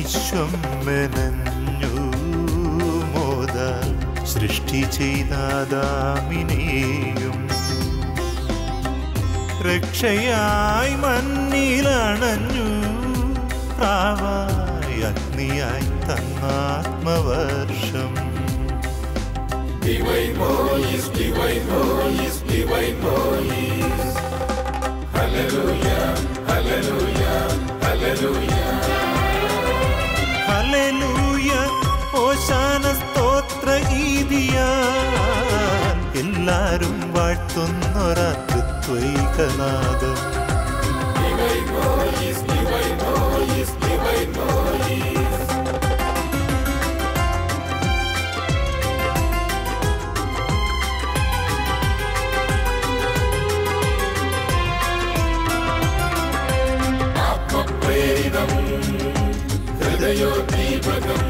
വിശ്വം മെനഞ്ഞു മോദ സൃഷ്ടി ചെയ്താദാമിനെയും. രക്ഷയായി മണ്ണിലണഞ്ഞു പ്രാവായി അഗ്നിയായി തന്നാത്മവർഷം. ഹല്ലേലൂയ. ഓശാന സ്തോത്ര എല്ലാരും വാഴ്ത്തുന്നൊരത്വൈകനാദം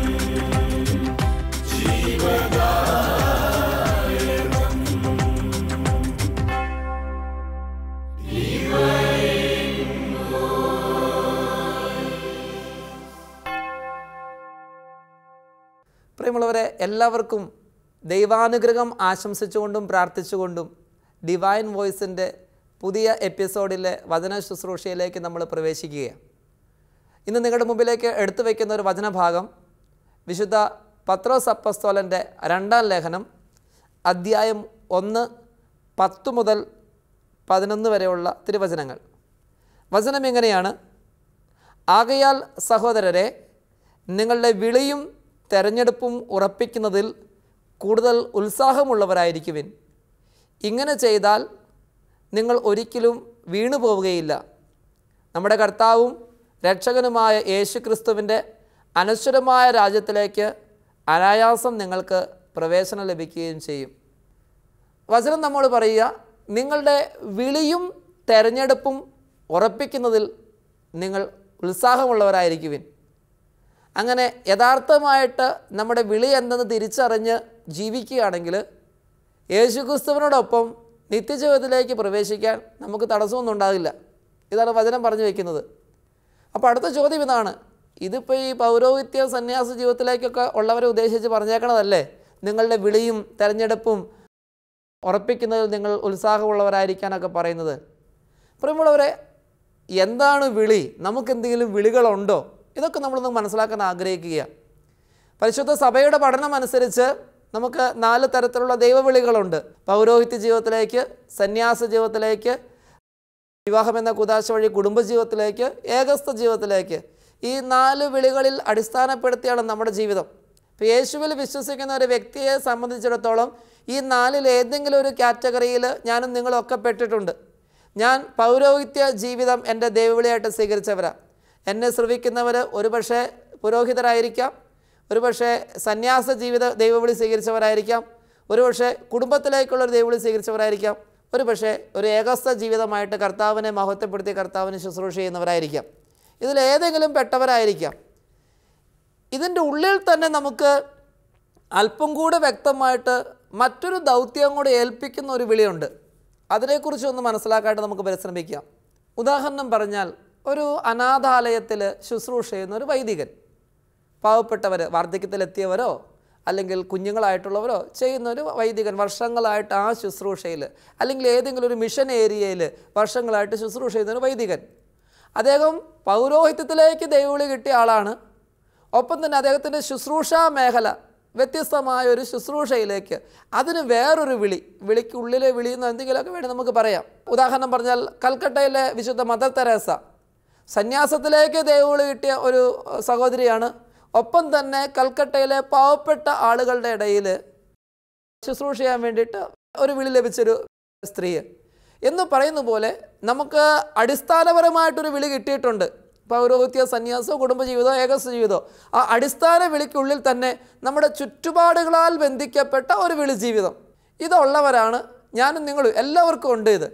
പ്രിയമുള്ളവരെ എല്ലാവർക്കും ദൈവാനുഗ്രഹം ആശംസിച്ചുകൊണ്ടും പ്രാർത്ഥിച്ചുകൊണ്ടും ഡിവൈൻ വോയിസിന്റെ പുതിയ എപ്പിസോഡിലെ വചന ശുശ്രൂഷയിലേക്ക് നമ്മൾ പ്രവേശിക്കുകയാണ്. ഇന്ന് നിങ്ങളുടെ മുമ്പിലേക്ക് എടുത്തു വയ്ക്കുന്ന ഒരു വചനഭാഗം വിശുദ്ധ പത്രോസ് അപ്പസ്തോലന്റെ രണ്ടാം ലേഖനം അദ്ധ്യായം ഒന്ന് പത്ത് മുതൽ പതിനൊന്ന് വരെയുള്ള തിരുവചനങ്ങൾ. വചനം എങ്ങനെയാണ്? ആകയാൽ സഹോദരരെ നിങ്ങളുടെ വിളിയും തെരഞ്ഞെടുപ്പും ഉറപ്പിക്കുന്നതിൽ കൂടുതൽ ഉത്സാഹമുള്ളവരായിരിക്കുവിൻ. ഇങ്ങനെ ചെയ്താൽ നിങ്ങൾ ഒരിക്കലും വീണു പോവുകയില്ല നമ്മുടെ കർത്താവും രക്ഷകനുമായ യേശു ക്രിസ്തുവിന്റെ അനശ്വരമായ രാജ്യത്തിലേക്ക് അനായാസം നിങ്ങൾക്ക് പ്രവേശനം ലഭിക്കുകയും ചെയ്യും. വചനം നമ്മൾ പറയുക നിങ്ങളുടെ വിളിയും തെരഞ്ഞെടുപ്പും ഉറപ്പിക്കുന്നതിൽ നിങ്ങൾ ഉത്സാഹമുള്ളവരായിരിക്കുവിൻ. അങ്ങനെ യഥാർത്ഥമായിട്ട് നമ്മുടെ വിളി എന്തെന്ന് തിരിച്ചറിഞ്ഞ് ജീവിക്കുകയാണെങ്കിൽ യേശുക്രിസ്തുവിനോടൊപ്പം നിത്യജീവിതത്തിലേക്ക് പ്രവേശിക്കാൻ നമുക്ക് തടസ്സമൊന്നും ഉണ്ടാകില്ല. ഇതാണ് വചനം പറഞ്ഞു വയ്ക്കുന്നത് അപ്പോൾ അടുത്ത ചോദ്യം ഇതാണ്. ഇതിപ്പോൾ ഈ പൗരോഹിത്യ സന്യാസ ജീവിതത്തിലേക്കൊക്കെ ഉള്ളവരെ ഉദ്ദേശിച്ച് പറഞ്ഞേക്കണതല്ലേ? നിങ്ങളുടെ വിളിയും തിരഞ്ഞെടുപ്പും ഉറപ്പിക്കുന്നതിൽ നിങ്ങൾ ഉത്സാഹമുള്ളവരായിരിക്കാനൊക്കെ പറയുന്നത്. പ്രിയമുള്ളവരെ എന്താണ് വിളി? നമുക്കെന്തെങ്കിലും വിളികളുണ്ടോ? ഇതൊക്കെ നമ്മളൊന്ന് മനസ്സിലാക്കാൻ ആഗ്രഹിക്കുക. പരിശുദ്ധ സഭയുടെ പഠനം അനുസരിച്ച് നമുക്ക് നാല് തരത്തിലുള്ള ദൈവവിളികളുണ്ട്. പൗരോഹിത്യ ജീവിതത്തിലേക്ക് സന്യാസ ജീവിതത്തിലേക്ക് വിവാഹം എന്ന കുതാശ വഴി കുടുംബജീവിതത്തിലേക്ക് ഏകസ്ഥ ജീവിതത്തിലേക്ക് ഈ നാല് വിളികളിൽ അടിസ്ഥാനപ്പെടുത്തിയാണ് നമ്മുടെ ജീവിതം. ഇപ്പോൾ യേശുവിൽ വിശ്വസിക്കുന്ന ഒരു വ്യക്തിയെ സംബന്ധിച്ചിടത്തോളം ഈ നാലിൽ ഏതെങ്കിലും ഒരു കാറ്റഗറിയിൽ ഞാനും നിങ്ങളൊക്കെ പെട്ടിട്ടുണ്ട്. ഞാൻ പൗരോഹിത്യ ജീവിതം എന്റെ ദൈവവിളിയായിട്ട് സ്വീകരിച്ചവരാ. എന്നെ ശ്രവിക്കുന്നവർ ഒരുപക്ഷെ പുരോഹിതരായിരിക്കാം ഒരുപക്ഷെ സന്യാസ ജീവിത ദൈവവിളി സ്വീകരിച്ചവരായിരിക്കാം ഒരുപക്ഷെ കുടുംബത്തിലേക്കുള്ളൊരു ദൈവവിളി സ്വീകരിച്ചവരായിരിക്കാം. ഒരുപക്ഷെ ഒരു ഏകസ്ഥ ജീവിതമായിട്ട് കർത്താവിനെ മഹത്വപ്പെടുത്തി കർത്താവിനെ ശുശ്രൂഷ ചെയ്യുന്നവരായിരിക്കാം. ഇതിലേതെങ്കിലും പെട്ടവരായിരിക്കാം. ഇതിന്റെ ഉള്ളിൽ തന്നെ നമുക്ക് അല്പം കൂടെ വ്യക്തമായിട്ട് മറ്റൊരു ദൗത്യം കൂടെ ഏൽപ്പിക്കുന്ന ഒരു വിളിയുണ്ട്. അതിനെക്കുറിച്ച് ഒന്ന് മനസ്സിലാക്കാനായിട്ട് നമുക്ക് പരിശ്രമിക്കാം. ഉദാഹരണം പറഞ്ഞാൽ ഒരു അനാഥാലയത്തിൽ ശുശ്രൂഷ ചെയ്യുന്ന ഒരു വൈദികൻ. പാവപ്പെട്ടവർ വാർദ്ധക്യത്തിലെത്തിയവരോ അല്ലെങ്കിൽ കുഞ്ഞുങ്ങളായിട്ടുള്ളവരോ ചെയ്യുന്ന ഒരു വൈദികൻ വർഷങ്ങളായിട്ട് ആ ശുശ്രൂഷയിൽ അല്ലെങ്കിൽ ഏതെങ്കിലും ഒരു മിഷൻ ഏരിയയിൽ വർഷങ്ങളായിട്ട് ശുശ്രൂഷ ചെയ്യുന്ന ഒരു വൈദികൻ. അദ്ദേഹം പൗരോഹിത്യത്തിലേക്ക് ദൈവവിളി കിട്ടിയ ആളാണ്. ഒപ്പം തന്നെ അദ്ദേഹത്തിന്റെ ശുശ്രൂഷാ മേഖല വ്യത്യസ്തമായ ഒരു ശുശ്രൂഷയിലേക്ക് അതിന് വേറൊരു വിളി വിളിക്കുള്ളിലെ വിളി എന്ന് എന്തെങ്കിലുമൊക്കെ വേണ്ടി നമുക്ക് പറയാം. ഉദാഹരണം പറഞ്ഞാൽ കൽക്കട്ടയിലെ വിശുദ്ധ മദർ തെരേസ. സന്യാസത്തിലേക്ക് ദൈവവിളി കിട്ടിയ ഒരു സഹോദരിയാണ് ഒപ്പം തന്നെ കൽക്കട്ടയിലെ പാവപ്പെട്ട ആളുകളുടെ ഇടയിൽ ശുശ്രൂഷ ചെയ്യാൻ വേണ്ടിയിട്ട് ഒരു വിളി ലഭിച്ചൊരു സ്ത്രീ. എന്ന് പറയുന്ന പോലെ നമുക്ക് അടിസ്ഥാനപരമായിട്ടൊരു വിളി കിട്ടിയിട്ടുണ്ട്. പൗരോഹിത്യ സന്യാസോ കുടുംബജീവിതമോ ഏകസ്വ ജീവിതമോ ആ അടിസ്ഥാന വിളിക്കുള്ളിൽ തന്നെ നമ്മുടെ ചുറ്റുപാടുകളാൽ ബന്ധിക്കപ്പെട്ട ഒരു വിളി ജീവിതം. ഇതുള്ളവരാണ് ഞാനും നിങ്ങളും എല്ലാവർക്കും ഉണ്ട് ഇത്.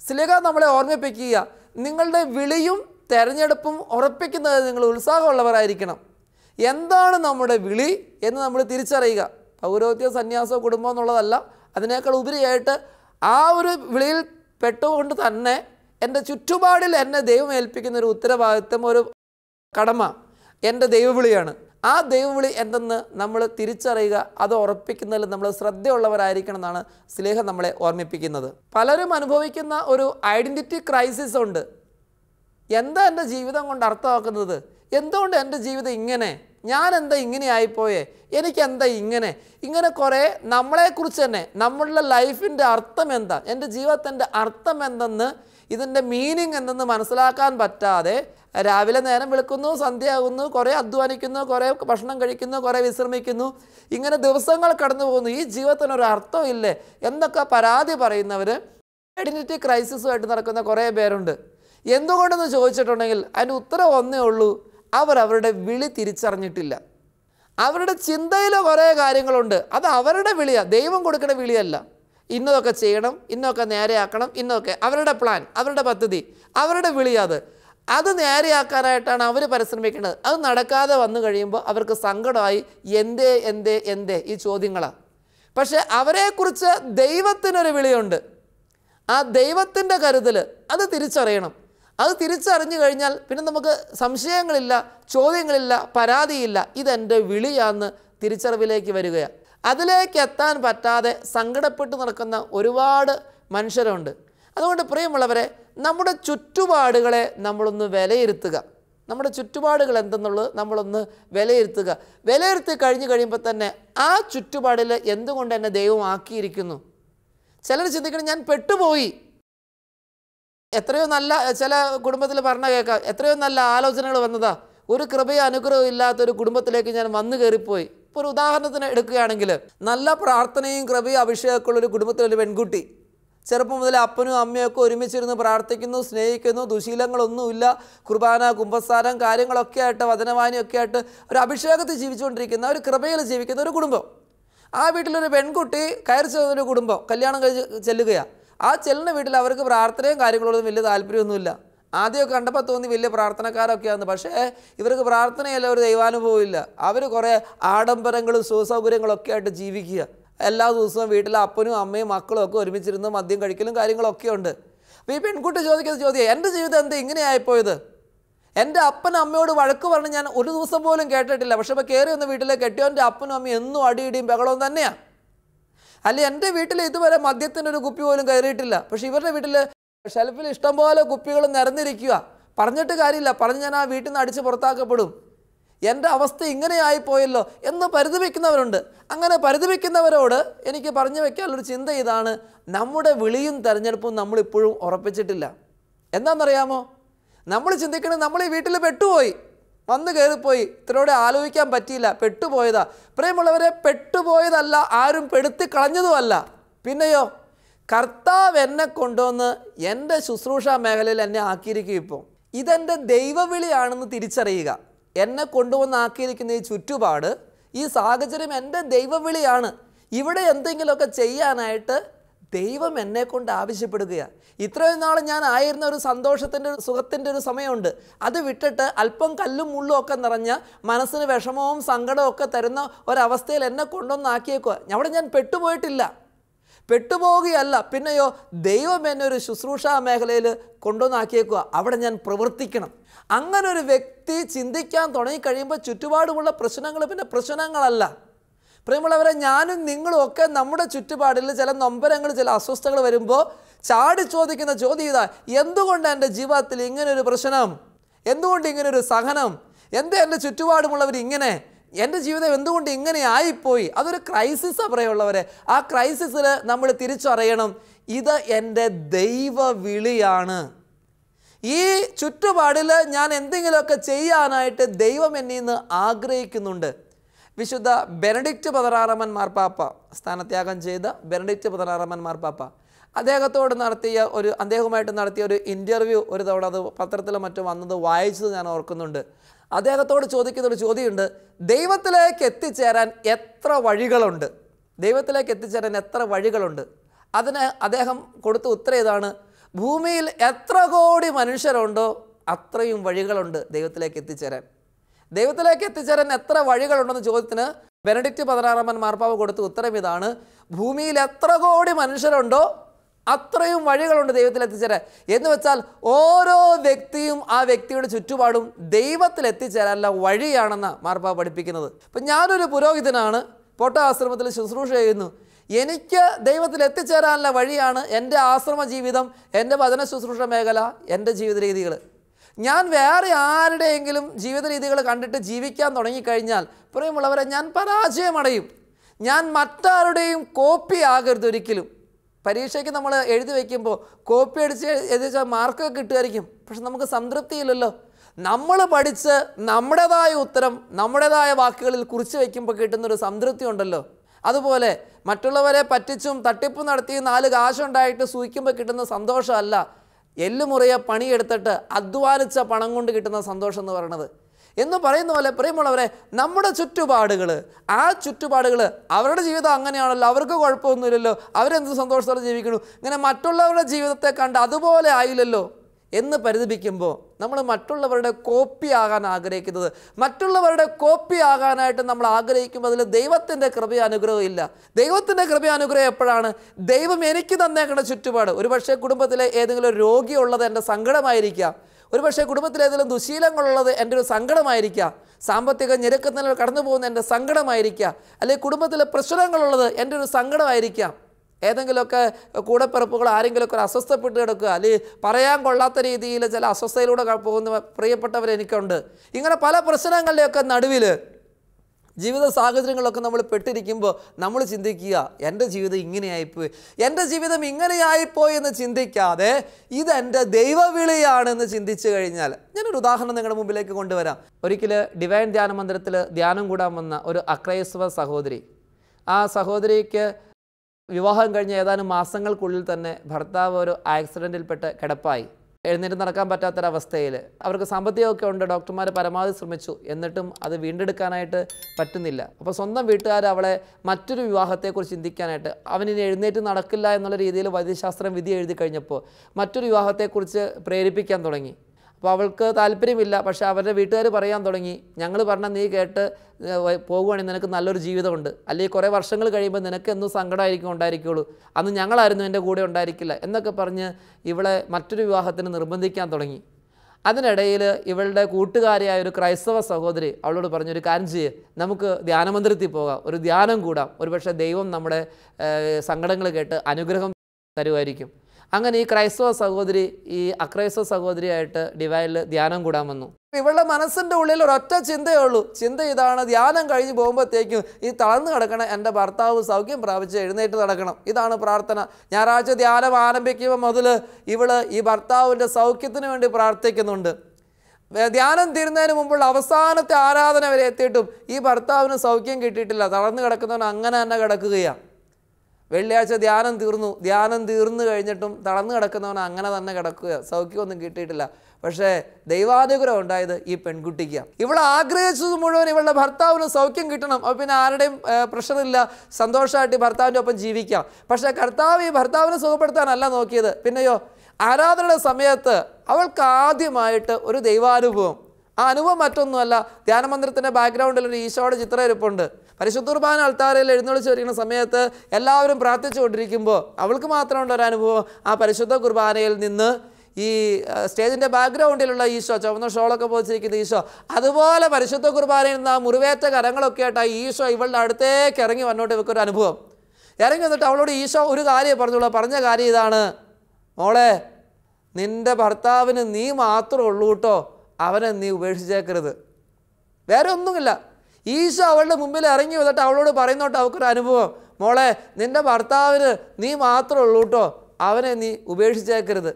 സ്ലിക നമ്മളെ ഓർമ്മിപ്പിക്കുക നിങ്ങളുടെ വിളിയും തെരഞ്ഞെടുപ്പും ഉറപ്പിക്കുന്നത് നിങ്ങൾ ഉത്സാഹമുള്ളവരായിരിക്കണം. എന്താണ് നമ്മുടെ വിളി എന്ന് നമ്മൾ തിരിച്ചറിയുക. പൗരോത്യ സന്യാസോ കുടുംബം എന്നുള്ളതല്ല. അതിനേക്കാൾ ഉപരിയായിട്ട് ആ ഒരു വിളിയിൽ പെട്ടുകൊണ്ട് തന്നെ എന്റെ ചുറ്റുപാടിൽ എന്നെ ദൈവം ഏൽപ്പിക്കുന്ന ഒരു ഉത്തരവാദിത്വം ഒരു കടമ എന്റെ ദൈവവിളിയാണ്. ആ ദൈവവിളി എന്തെന്ന് നമ്മൾ തിരിച്ചറിയുക അത് ഉറപ്പിക്കുന്നതിൽ നമ്മൾ ശ്രദ്ധയുള്ളവരായിരിക്കണം എന്നാണ് സ്നേഹം നമ്മളെ ഓർമ്മിപ്പിക്കുന്നത്. പലരും അനുഭവിക്കുന്ന ഒരു ഐഡന്റിറ്റി ക്രൈസിസ് ഉണ്ട്. എന്താ എന്റെ ജീവിതം കൊണ്ട് അർത്ഥമാക്കുന്നത്? എന്തുകൊണ്ട് എന്റെ ജീവിതം ഇങ്ങനെ? ഞാൻ എന്താ ഇങ്ങനെ ആയിപ്പോയേ എനിക്ക് എന്താ ഇങ്ങനെ? ഇങ്ങനെ കുറേ നമ്മളെക്കുറിച്ച് തന്നെ നമ്മളുടെ ലൈഫിന്റെ അർത്ഥം എന്താ? എന്റെ ജീവിതത്തിന്റെ അർത്ഥം എന്തെന്ന് ഇതിന്റെ മീനിങ് എന്തെന്ന് മനസ്സിലാക്കാൻ പറ്റാതെ രാവിലെ നേരം വിളിക്കുന്നു സന്ധ്യയാകുന്നു കുറേ അധ്വാനിക്കുന്നു കുറേ ഭക്ഷണം കഴിക്കുന്നു കുറേ വിശ്രമിക്കുന്നു. ഇങ്ങനെ ദിവസങ്ങൾ കടന്നു പോകുന്നു. ഈ ജീവിതത്തിനൊരു അർത്ഥമില്ലേ എന്നൊക്കെ പരാതി പറയുന്നവർ ഐഡന്റിറ്റി ക്രൈസിസുമായിട്ട് നടക്കുന്ന കുറേ പേരുണ്ട്. എന്തുകൊണ്ടെന്ന് ചോദിച്ചിട്ടുണ്ടെങ്കിൽ അതിന്റെ ഉത്തരം ഒന്നേ ഉള്ളൂ. അവർ അവരുടെ വിളി തിരിച്ചറിഞ്ഞിട്ടില്ല. അവരുടെ ചിന്തയിൽ കുറേ കാര്യങ്ങളുണ്ട്. അത് അവരുടെ വിളിയാണ് ദൈവം കൊടുക്കുന്ന വിളിയല്ല. ഇന്നതൊക്കെ ചെയ്യണം ഇന്നൊക്കെ നേരെയാക്കണം ഇന്നൊക്കെ അവരുടെ പ്ലാൻ അവരുടെ പദ്ധതി അവരുടെ വിളിയത് അത്. നേരെയാക്കാനായിട്ടാണ് അവർ പരിശ്രമിക്കുന്നത്. അത് നടക്കാതെ വന്നു കഴിയുമ്പോൾ അവർക്ക് സങ്കടമായി എന്തേ എന്തേ എന്തേ? ഈ ചോദ്യങ്ങളാണ് പക്ഷേ അവരെക്കുറിച്ച് ദൈവത്തിനൊരു വിളിയുണ്ട്. ആ ദൈവത്തിന്റെ കരുതൽ അത് തിരിച്ചറിയണം. അത് തിരിച്ചറിഞ്ഞു കഴിഞ്ഞാൽ പിന്നെ നമുക്ക് സംശയങ്ങളില്ല ചോദ്യങ്ങളില്ല പരാതിയില്ല. ഇതെന്റെ വിളിയാന്ന് തിരിച്ചറിവിലേക്ക് വരികയാണ് അതിലേക്ക് എത്താൻ പറ്റാതെ സങ്കടപ്പെട്ട് നടക്കുന്ന ഒരുപാട് മനുഷ്യരുണ്ട്. അതുകൊണ്ട് പ്രിയമുള്ളവരെ നമ്മുടെ ചുറ്റുപാടുകളെ നമ്മളൊന്ന് വിലയിരുത്തുക. നമ്മുടെ ചുറ്റുപാടുകൾ എന്തെന്നുള്ളത് നമ്മളൊന്ന് വിലയിരുത്തുക. വിലയിരുത്തി കഴിഞ്ഞ് കഴിയുമ്പോൾ തന്നെ ആ ചുറ്റുപാടിൽ എന്തുകൊണ്ട് എന്നെ ദൈവം ആക്കിയിരിക്കുന്നു ചിലർ ചിന്തിക്കണം ഞാൻ പെട്ടുപോയി. എത്രയോ നല്ല ചില കുടുംബത്തിൽ പറഞ്ഞ കേൾക്കാം. എത്രയോ നല്ല ആലോചനകൾ വന്നതാ. ഒരു കൃപയോ അനുഗ്രഹവും ഇല്ലാത്ത ഒരു കുടുംബത്തിലേക്ക് ഞാൻ വന്നു കയറിപ്പോയി. ഇപ്പോൾ ഒരു ഉദാഹരണത്തിന് എടുക്കുകയാണെങ്കിൽ നല്ല പ്രാർത്ഥനയും കൃപയും അഭിഷേകമൊക്കെ ഉള്ള ഒരു കുടുംബത്തിലൊരു പെൺകുട്ടി. ചെറുപ്പം മുതൽ അപ്പനും അമ്മയൊക്കെ ഒരുമിച്ചിരുന്ന് പ്രാർത്ഥിക്കുന്നു സ്നേഹിക്കുന്നു ദുശീലങ്ങളൊന്നുമില്ല. കുർബാന കുംഭസാരം കാര്യങ്ങളൊക്കെ ആയിട്ട് വചനവാനിയൊക്കെ ആയിട്ട് ഒരു അഭിഷേകത്തിൽ ജീവിച്ചുകൊണ്ടിരിക്കുന്ന ഒരു കൃപയിൽ ജീവിക്കുന്ന ഒരു കുടുംബം. ആ വീട്ടിലൊരു പെൺകുട്ടി കയറി ചെന്നൊരു കുടുംബം. കല്യാണം കഴിച്ച് ചെല്ലുകയാണ് ആ ചെല്ലുന്ന വീട്ടിൽ അവർക്ക് പ്രാർത്ഥനയും കാര്യങ്ങളോടും വലിയ താല്പര്യമൊന്നുമില്ല. ആദ്യമൊക്കെ കണ്ടപ്പോൾ തോന്നി വലിയ പ്രാർത്ഥനക്കാരൊക്കെയാണ് പക്ഷേ ഇവർക്ക് പ്രാർത്ഥനയല്ല ഒരു ദൈവാനുഭവം ഇല്ല അവർ കുറേ ആഡംബരങ്ങളും സുഖസൗകര്യങ്ങളും ഒക്കെ ആയിട്ട് ജീവിക്കുക. എല്ലാ ദിവസവും വീട്ടിലെ അപ്പനും അമ്മയും മക്കളും ഒക്കെ ഒരുമിച്ചിരുന്ന് മദ്യം കഴിക്കലും കാര്യങ്ങളൊക്കെ ഉണ്ട്. അപ്പോൾ ഈ പെൺകുട്ടി ചോദിക്കുന്ന ചോദ്യം എന്റെ ജീവിതം എന്താ ഇങ്ങനെയായിപ്പോയത് എന്റെ അപ്പനും അമ്മയോട് വഴക്ക് പറഞ്ഞ് ഞാൻ ഒരു ദിവസം പോലും കേട്ടിട്ടില്ല. പക്ഷേ ഇപ്പോൾ കയറി വന്ന വീട്ടിലെ കെട്ടിയോന്റെ അപ്പനും അമ്മയും എന്നും അടിയിടിയും ബഹളവും തന്നെയാണ് അല്ലെ എന്റെ വീട്ടിൽ ഇതുവരെ മദ്യത്തിന്റെ ഒരു കുപ്പി പോലും കയറിയിട്ടില്ല. പക്ഷെ ഇവരുടെ വീട്ടിൽ ഷെൽഫിൽ ഇഷ്ടംപോലെ കുപ്പികൾ നിരന്നിരിക്കുക പറഞ്ഞിട്ട് കാര്യമില്ല. പറഞ്ഞ് ഞാൻ ആ വീട്ടിൽ നിന്ന് അടിച്ച് പുറത്താക്കപ്പെടും. എന്റെ അവസ്ഥ ഇങ്ങനെ ആയിപ്പോയല്ലോ എന്ന് പരിതപിക്കുന്നവരുണ്ട്. അങ്ങനെ പരിതപിക്കുന്നവരോട് എനിക്ക് പറഞ്ഞു വയ്ക്കാനുള്ളൊരു ചിന്ത ഇതാണ്. നമ്മുടെ വിളിയും തെരഞ്ഞെടുപ്പും നമ്മളിപ്പോഴും ഉറപ്പിച്ചിട്ടില്ല. എന്താണെന്നറിയാമോ നമ്മൾ ചിന്തിക്കുന്നത് നമ്മൾ ഈ വീട്ടിൽ പെട്ടുപോയി. വന്ന് കയറിപ്പോയി. ഇത്രയോടെ ആലോചിക്കാൻ പറ്റിയില്ല. പെട്ടുപോയതാ. പ്രിയമുള്ളവരെ പെട്ടുപോയതല്ല ആരും പെടുത്തി കളഞ്ഞതുമല്ല. പിന്നെയോ കർത്താവ് എന്നെ കൊണ്ടുവന്ന് എന്റെ ശുശ്രൂഷ മേഖലയിൽ എന്നെ ആക്കിയിരിക്കും ഇപ്പോൾ ഇതെന്റെ ദൈവവിളിയാണെന്ന് തിരിച്ചറിയുക. എന്നെ കൊണ്ടുവന്ന് ആക്കിയിരിക്കുന്ന ഈ ചുറ്റുപാട് ഈ സാഹചര്യം എന്റെ ദൈവവിളിയാണ്. ഇവിടെ എന്തെങ്കിലുമൊക്കെ ചെയ്യാനായിട്ട് ദൈവം എന്നെ കൊണ്ട് ആവശ്യപ്പെടുകയാണ്. ഇത്രയും നാൾ ഞാൻ ആയിരുന്ന ഒരു സന്തോഷത്തിന്റെ ഒരു സുഖത്തിന്റെ ഒരു സമയമുണ്ട്. അത് വിട്ടിട്ട് അല്പം കല്ലും മുള്ളും ഒക്കെ നിറഞ്ഞ മനസ്സിന് വിഷമവും സങ്കടവും ഒക്കെ തരുന്ന ഒരവസ്ഥയിൽ എന്നെ കൊണ്ടൊന്നാക്കിയേക്കുക അവിടെ ഞാൻ പെട്ടുപോയിട്ടില്ല. പെട്ടുപോവുകയല്ല പിന്നെയോ ദൈവം എന്നെ ഒരു ശുശ്രൂഷാ മേഖലയിൽ കൊണ്ടുവന്നാക്കിയേക്കുക അവിടെ ഞാൻ പ്രവർത്തിക്കണം. അങ്ങനെ ഒരു വ്യക്തി ചിന്തിക്കാൻ തുടങ്ങിക്കഴിയുമ്പോൾ ചുറ്റുപാടുമുള്ള പ്രശ്നങ്ങൾ പിന്നെ പ്രശ്നങ്ങളല്ല. പ്രിയമുള്ളവരെ ഞാനും നിങ്ങളും ഒക്കെ നമ്മുടെ ചുറ്റുപാടിൽ ചില നൊമ്പരങ്ങൾ ചില അസ്വസ്ഥതകൾ വരുമ്പോൾ ചാടി ചോദിക്കുന്ന ചോദ്യം ഇതാ എന്തുകൊണ്ട് എന്റെ ജീവിതത്തിൽ ഇങ്ങനൊരു പ്രശ്നം? എന്തുകൊണ്ട് ഇങ്ങനൊരു സഹനം? എന്ത് എന്റെ ചുറ്റുപാടുമുള്ളവർ ഇങ്ങനെ? എന്റെ ജീവിതം എന്തുകൊണ്ട് ഇങ്ങനെ ആയിപ്പോയി? അതൊരു ക്രൈസിസാണ് പറയുള്ളവരെ ആ ക്രൈസിസിൽ നമ്മൾ തിരിച്ചറിയണം ഇത് എന്റെ ദൈവ വിളിയാണ് ഈ ചുറ്റുപാടിൽ ഞാൻ എന്തെങ്കിലുമൊക്കെ ചെയ്യാനായിട്ട് ദൈവം എന്നിൽ നിന്ന് ആഗ്രഹിക്കുന്നുണ്ട്. വിശുദ്ധ ബെനഡിക്റ്റ് പതിനാറാമൻ മാർപ്പാപ്പ സ്ഥാനത്യാഗം ചെയ്ത ബെനഡിക്റ്റ് പതിനാറാമൻ മാർപ്പാപ്പ. അദ്ദേഹത്തോട് നടത്തിയ ഒരു അദ്ദേഹവുമായിട്ട് നടത്തിയ ഒരു ഇന്റർവ്യൂ ഒരു തവണ അത് പത്രത്തിൽ മറ്റും വന്നത് വായിച്ചത് ഞാൻ ഓർക്കുന്നുണ്ട്. അദ്ദേഹത്തോട് ചോദിക്കുന്ന ഒരു ചോദ്യമുണ്ട്. ദൈവത്തിലേക്ക് എത്തിച്ചേരാൻ എത്ര വഴികളുണ്ട്? ദൈവത്തിലേക്ക് എത്തിച്ചേരാൻ എത്ര വഴികളുണ്ട്? അതിന് അദ്ദേഹം കൊടുത്ത ഉത്തരം ഇതാണ്. ഭൂമിയിൽ എത്ര കോടി മനുഷ്യരുണ്ടോ അത്രയും വഴികളുണ്ട് ദൈവത്തിലേക്ക് എത്തിച്ചേരാൻ. ദൈവത്തിലേക്ക് എത്തിച്ചേരാൻ എത്ര വഴികളുണ്ടെന്ന് ചോദ്യത്തിന് ബെനഡിക്റ്റ് പതിനാറാമൻ മാർപ്പാവ് കൊടുത്ത ഉത്തരം ഇതാണ്. ഭൂമിയിൽ എത്ര കോടി മനുഷ്യരുണ്ടോ അത്രയും വഴികളുണ്ട് ദൈവത്തിൽ എത്തിച്ചേരാൻ. എന്ന് വെച്ചാൽ ഓരോ വ്യക്തിയും ആ വ്യക്തിയുടെ ചുറ്റുപാടും ദൈവത്തിൽ എത്തിച്ചേരാനുള്ള വഴിയാണെന്ന് മാർപ്പാവ് പഠിപ്പിക്കുന്നത്. ഇപ്പം ഞാനൊരു പുരോഹിതനാണ്. പോട്ട ആശ്രമത്തിൽ ശുശ്രൂഷ ചെയ്യുന്നു. എനിക്ക് ദൈവത്തിൽ എത്തിച്ചേരാനുള്ള വഴിയാണ് എന്റെ ആശ്രമ ജീവിതം എന്റെ വചന ശുശ്രൂഷ മേഖല എന്റെ ജീവിത രീതികൾ ഞാൻ വേറെ ആരുടെയെങ്കിലും ജീവിത രീതികൾ കണ്ടിട്ട് ജീവിക്കാൻ തുടങ്ങിക്കഴിഞ്ഞാൽ പ്രിയമുള്ളവരെ ഞാൻ പരാജയമടയും. ഞാൻ മറ്റാരുടെയും കോപ്പി ആകരുത് ഒരിക്കലും. പരീക്ഷയ്ക്ക് നമ്മൾ എഴുതി വയ്ക്കുമ്പോൾ കോപ്പി അടിച്ച് എഴുതിച്ചാൽ മാർക്കൊക്കെ കിട്ടുമായിരിക്കും. പക്ഷെ നമുക്ക് സംതൃപ്തിയില്ലല്ലോ. നമ്മൾ പഠിച്ച് നമ്മുടേതായ ഉത്തരം നമ്മുടേതായ വാക്കുകളിൽ കുറിച്ച് വയ്ക്കുമ്പോൾ കിട്ടുന്നൊരു സംതൃപ്തി ഉണ്ടല്ലോ. അതുപോലെ മറ്റുള്ളവരെ പറ്റിച്ചും തട്ടിപ്പും നടത്തിയും നാല് കാശുണ്ടായിട്ട് സൂയിക്കുമ്പോൾ കിട്ടുന്ന സന്തോഷമല്ല. എല്ലുമുറിയെ പണിയെടുത്തിട്ട് അധ്വാനിച്ച പണം കൊണ്ട് കിട്ടുന്ന സന്തോഷം എന്ന് പറയുന്നത്. എന്ന് പറയുന്ന പോലെ പ്രിയമുള്ളവരെ നമ്മുടെ ചുറ്റുപാടുകൾ ആ ചുറ്റുപാടുകൾ അവരുടെ ജീവിതം അങ്ങനെയാണല്ലോ അവർക്ക് കുഴപ്പമൊന്നുമില്ലല്ലോ അവരെന്ത് സന്തോഷത്തോടെ ജീവിക്കുന്നു? ഇങ്ങനെ മറ്റുള്ളവരുടെ ജീവിതത്തെ കണ്ട് അതുപോലെ ആയില്ലല്ലോ. എന്ന് പരിതപിക്കുമ്പോൾ നമ്മൾ മറ്റുള്ളവരുടെ കോപ്പി ആകാൻ ആഗ്രഹിക്കുന്നത്. മറ്റുള്ളവരുടെ കോപ്പി ആകാനായിട്ട് നമ്മൾ ആഗ്രഹിക്കുമ്പോൾ അതിൽ ദൈവത്തിന്റെ കൃപ അനുഗ്രഹം ഇല്ല. ദൈവത്തിന്റെ കൃപ അനുഗ്രഹം എപ്പോഴാണ്? ദൈവം എനിക്ക് തന്നേക്കുന്ന ചുറ്റുപാട്. ഒരുപക്ഷെ കുടുംബത്തിലെ ഏതെങ്കിലും രോഗിയുള്ളത് എന്റെ സങ്കടമായിരിക്കാം. ഒരുപക്ഷെ കുടുംബത്തിൽ ഏതെങ്കിലും ദുശീലങ്ങളുള്ളത് എന്റെ ഒരു സങ്കടമായിരിക്കാം. സാമ്പത്തിക ഞെരുക്കത്തിൽ കടന്നു പോകുന്ന എന്റെ സങ്കടമായിരിക്കാം. അല്ലെങ്കിൽ കുടുംബത്തിലെ പ്രശ്നങ്ങളുള്ളത് എന്റെ ഒരു സങ്കടമായിരിക്കാം. ഏതെങ്കിലുമൊക്കെ കൂടെപ്പിറപ്പുകൾ ആരെങ്കിലുമൊക്കെ ഒരു അസ്വസ്ഥപ്പെട്ട് കിടക്കുക അല്ലെങ്കിൽ പറയാൻ കൊള്ളാത്ത രീതിയിൽ ചില അസ്വസ്ഥയിലൂടെ പോകുന്ന പ്രിയപ്പെട്ടവർ എനിക്കുണ്ട്. ഇങ്ങനെ പല പ്രശ്നങ്ങളുടെയൊക്കെ നടുവിൽ ജീവിത സാഹചര്യങ്ങളൊക്കെ നമ്മൾ പെട്ടിരിക്കുമ്പോൾ നമ്മൾ ചിന്തിക്കുക എന്റെ ജീവിതം ഇങ്ങനെയായിപ്പോയി എന്റെ ജീവിതം ഇങ്ങനെയായിപ്പോയി എന്ന് ചിന്തിക്കാതെ ഇതെന്റെ ദൈവവിളിയാണെന്ന് ചിന്തിച്ചു കഴിഞ്ഞാൽ ഞാനൊരു ഉദാഹരണം നിങ്ങളുടെ മുമ്പിലേക്ക് കൊണ്ടുവരാം. ഒരിക്കൽ ഡിവൈൻ ധ്യാന മന്ദിരത്തിൽ ധ്യാനം കൂടാൻ വന്ന ഒരു അക്രൈസ്തവ സഹോദരി. ആ സഹോദരിക്ക് വിവാഹം കഴിഞ്ഞ ഏതാനും മാസങ്ങൾക്കുള്ളിൽ തന്നെ ഭർത്താവ് ഒരു ആക്സിഡന്റിൽപ്പെട്ട് കിടപ്പായി. എഴുന്നേറ്റ് നടക്കാൻ പറ്റാത്തൊരവസ്ഥയിൽ അവർക്ക് സാമ്പത്തികമൊക്കെ ഉണ്ട് ഡോക്ടർമാർ പരമാവധി ശ്രമിച്ചു. എന്നിട്ടും അത് വീണ്ടെടുക്കാനായിട്ട് പറ്റുന്നില്ല. അപ്പോൾ സ്വന്തം വീട്ടുകാർ അവളെ മറ്റൊരു വിവാഹത്തെക്കുറിച്ച് ചിന്തിക്കാനായിട്ട് അവനിനി എഴുന്നേറ്റ് നടക്കില്ല എന്നുള്ള രീതിയിൽ വൈദ്യശാസ്ത്രം വിധി എഴുതി കഴിഞ്ഞപ്പോൾ മറ്റൊരു വിവാഹത്തെക്കുറിച്ച് പ്രേരിപ്പിക്കാൻ തുടങ്ങി. അപ്പോൾ അവൾക്ക് താല്പര്യമില്ല. പക്ഷേ അവരുടെ വീട്ടുകാർ പറയാൻ തുടങ്ങി. ഞങ്ങൾ പറഞ്ഞ നീ കേട്ട് പോകുവാണെങ്കിൽ നിനക്ക് നല്ലൊരു ജീവിതമുണ്ട്. അല്ലെങ്കിൽ കുറേ വർഷങ്ങൾ കഴിയുമ്പോൾ നിനക്ക് എന്നും സങ്കടമായിരിക്കും ഉണ്ടായിരിക്കുള്ളൂ. അന്ന് ഞങ്ങളായിരുന്നു എന്റെ കൂടെ ഉണ്ടായിരിക്കില്ല എന്നൊക്കെ പറഞ്ഞ് ഇവളെ മറ്റൊരു വിവാഹത്തിന് നിർബന്ധിക്കാൻ തുടങ്ങി. അതിനിടയിൽ ഇവളുടെ കൂട്ടുകാരിയായ ഒരു ക്രൈസ്തവ സഹോദരി അവളോട് പറഞ്ഞു ഒരു കാര്യം ചെയ്യ് നമുക്ക് ധ്യാനമന്ദിരത്തിൽ പോകാം. ഒരു ധ്യാനം കൂടാം. ഒരുപക്ഷെ ദൈവം നമ്മുടെ സങ്കടങ്ങൾ കേട്ട് അനുഗ്രഹം തരുമായിരിക്കും. അങ്ങനെ ഈ ക്രൈസ്തവ സഹോദരി ഈ അക്രൈസ്തവ സഹോദരിയായിട്ട് ഡിവൈനിൽ ധ്യാനം കൂടാൻ വന്നു. ഇവളുടെ മനസ്സിന്റെ ഉള്ളിൽ ഒരൊറ്റ ചിന്തയേ ഉള്ളൂ ചിന്ത ഇതാണ് ധ്യാനം കഴിഞ്ഞ് പോകുമ്പോഴത്തേക്കും ഈ തളർന്നു കിടക്കണം എന്റെ ഭർത്താവ് സൗഖ്യം പ്രാപിച്ച് എഴുന്നേറ്റ് നടക്കണം. ഇതാണ് പ്രാർത്ഥന. ഞായറാഴ്ച ധ്യാനം ആരംഭിക്കുമ്പോൾ മുതൽ ഇവൾ ഈ ഭർത്താവിന്റെ സൗഖ്യത്തിന് വേണ്ടി പ്രാർത്ഥിക്കുന്നുണ്ട്. ധ്യാനം തീരുന്നതിന് മുമ്പുള്ള അവസാനത്തെ ആരാധന വരെ എത്തിയിട്ടും ഈ ഭർത്താവിന് സൗഖ്യം കിട്ടിയിട്ടില്ല. തളർന്നു കിടക്കുന്നവൻ അങ്ങനെ തന്നെ കിടക്കുകയാണ്. വെള്ളിയാഴ്ച ധ്യാനം തീർന്നു. ധ്യാനം തീർന്നു കഴിഞ്ഞിട്ടും തളർന്നു കിടക്കുന്നവൻ അങ്ങനെ തന്നെ കിടക്കുക. സൗഖ്യമൊന്നും കിട്ടിയിട്ടില്ല. പക്ഷേ ദൈവാനുഗ്രഹം ഉണ്ടായത് ഈ പെൺകുട്ടിക്ക്. ഇവൾ ആഗ്രഹിച്ചത് മുഴുവൻ ഇവളുടെ ഭർത്താവിന് സൗഖ്യം കിട്ടണം. അപ്പോൾ പിന്നെ ആരുടെയും പ്രഷറില്ല സന്തോഷമായിട്ട് ഭർത്താവിന്റെ ഒപ്പം ജീവിക്കാം. പക്ഷേ കർത്താവ് ഈ ഭർത്താവിനെ സുഖപ്പെടുത്താനല്ല നോക്കിയത്. പിന്നെയോ ആരാധനയുടെ സമയത്ത് അവൾക്ക് ആദ്യമായിട്ട് ഒരു ദൈവാനുഭവം. ആ അനുഭവം മറ്റൊന്നുമല്ല. ധ്യാനമന്ദിരത്തിന്റെ ബാക്ക്ഗ്രൗണ്ടിൽ ഒരു ഈശോയുടെ ചിത്രം ഇരിപ്പുണ്ട് പരിശുദ്ധ കുർബാന അൾത്താരയിൽ എഴുന്നള്ളിച്ച് വരിക്കുന്ന സമയത്ത് എല്ലാവരും പ്രാർത്ഥിച്ചുകൊണ്ടിരിക്കുമ്പോൾ അവൾക്ക് മാത്രമുണ്ട് ഒരു അനുഭവം ആ പരിശുദ്ധ കുർബാനയിൽ നിന്ന് ഈ സ്റ്റേജിന്റെ ബാക്ക്ഗ്രൗണ്ടിലുള്ള ഈശോ ചുവന്ന ഷോളൊക്കെ പോച്ചിരിക്കുന്ന ഈശോ അതുപോലെ പരിശുദ്ധ കുർബാനയിൽ നിന്ന് ആ മുറിവേറ്റ കരങ്ങളൊക്കെ ആയിട്ട് ആ ഈശോ ഇവളുടെ അടുത്തേക്ക് ഇറങ്ങി വന്നോട്ട് ഇവക്കൊരു അനുഭവം. ഇറങ്ങി വന്നിട്ട് അവളോട് ഈശോ ഒരു കാര്യം പറഞ്ഞോളൂ. പറഞ്ഞ കാര്യം ഇതാണ്. മോളെ നിന്റെ ഭർത്താവിന് നീ മാത്രമേ ഉള്ളൂ കേട്ടോ. അവനെ നീ ഉപേക്ഷിച്ചേക്കരുത്. വേറെ ഒന്നുമില്ല. ഈശോ അവളുടെ മുമ്പിൽ ഇറങ്ങി വന്നിട്ട് അവളോട് പറയുന്നോട്ടോ അവൾക്കൊരു അനുഭവം. മോളെ നിന്റെ ഭർത്താവിന് നീ മാത്രമേ ഉള്ളൂ കേട്ടോ അവനെ നീ ഉപേക്ഷിച്ചേക്കരുത്.